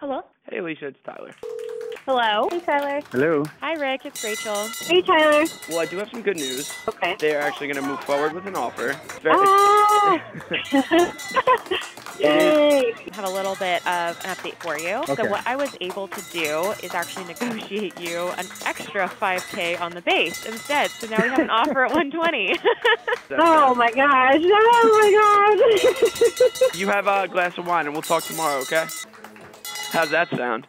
Hello? Hey, Alicia, it's Tyler. Hello? Hey, Tyler. Hello. Hi, Rick. It's Rachel. Hey, Tyler. Well, I do have some good news. Okay. They're actually going to move forward with an offer. It's very- Oh! Yay! I have a little bit of an update for you. Okay. So what I was able to do is actually negotiate you an extra 5K on the base instead. So now we have an offer at 120. Oh my gosh! Oh my god! You have a glass of wine, and we'll talk tomorrow, okay? How's that sound?